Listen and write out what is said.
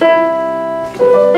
Música